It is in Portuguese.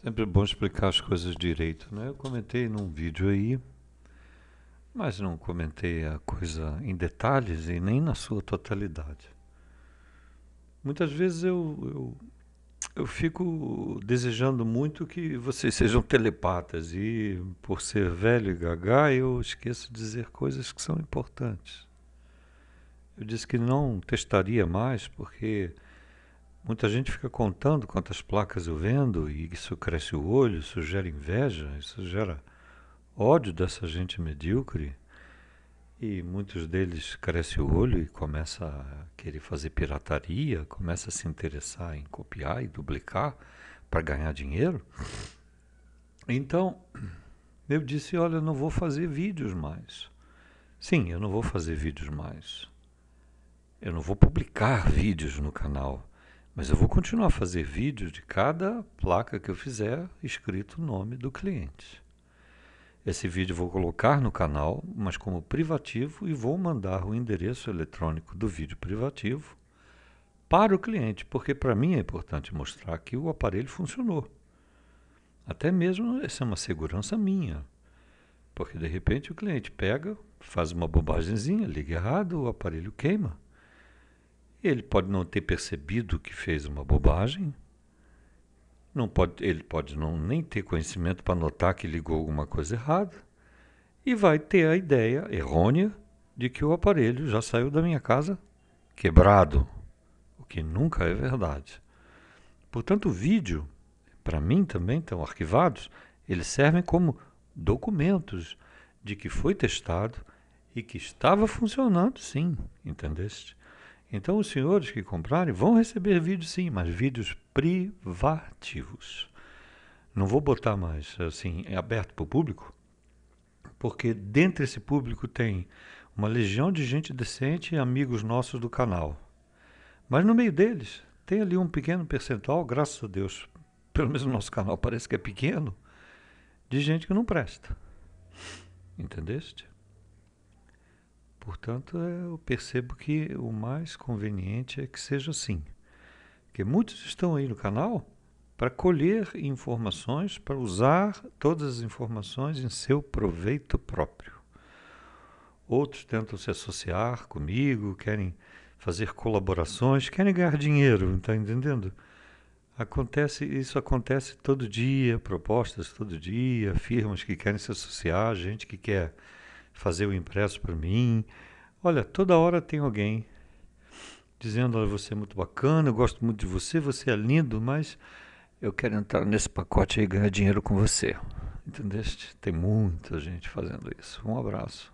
Sempre bom explicar as coisas direito, né? Eu comentei num vídeo aí, mas não comentei a coisa em detalhes e nem na sua totalidade. Muitas vezes eu, eu, eu fico desejando muito que vocês sejam telepatas e, por ser velho e gaga, eu esqueço de dizer coisas que são importantes. Eu disse que não testaria mais porque Muita gente fica contando quantas placas eu vendo e isso cresce o olho, isso gera inveja, isso gera ódio dessa gente medíocre. E muitos deles cresce o olho e começa a querer fazer pirataria, começa a se interessar em copiar e duplicar para ganhar dinheiro. Então, eu disse, olha, não vou fazer vídeos mais. Sim, eu não vou fazer vídeos mais. Eu não vou publicar vídeos no canal. Mas eu vou continuar a fazer vídeos de cada placa que eu fizer escrito o nome do cliente. Esse vídeo vou colocar no canal, mas como privativo e vou mandar o endereço eletrônico do vídeo privativo para o cliente, porque para mim é importante mostrar que o aparelho funcionou. Até mesmo essa é uma segurança minha. Porque de repente o cliente pega, faz uma bobagemzinha, liga errado, o aparelho queima. Ele pode não ter percebido que fez uma bobagem, não pode, ele pode não nem ter conhecimento para notar que ligou alguma coisa errada e vai ter a ideia errônea de que o aparelho já saiu da minha casa quebrado, o que nunca é verdade. Portanto, o vídeo, para mim também estão arquivados, eles servem como documentos de que foi testado e que estava funcionando sim, entendeste? Então, os senhores que comprarem vão receber vídeos sim, mas vídeos privativos. Não vou botar mais assim, é aberto para o público, porque dentro desse público tem uma legião de gente decente e amigos nossos do canal. Mas no meio deles tem ali um pequeno percentual, graças a Deus, pelo menos no nosso canal parece que é pequeno, de gente que não presta. Entendeste? Portanto, eu percebo que o mais conveniente é que seja assim. Porque muitos estão aí no canal para colher informações, para usar todas as informações em seu proveito próprio. Outros tentam se associar comigo, querem fazer colaborações, querem ganhar dinheiro, está entendendo? Acontece, isso acontece todo dia, propostas todo dia, firmas que querem se associar, gente que quer fazer o impresso para mim. Olha, toda hora tem alguém dizendo: Olha, você é muito bacana, eu gosto muito de você, você é lindo, mas eu quero entrar nesse pacote e ganhar dinheiro com você. Entendeste? Tem muita gente fazendo isso. Um abraço.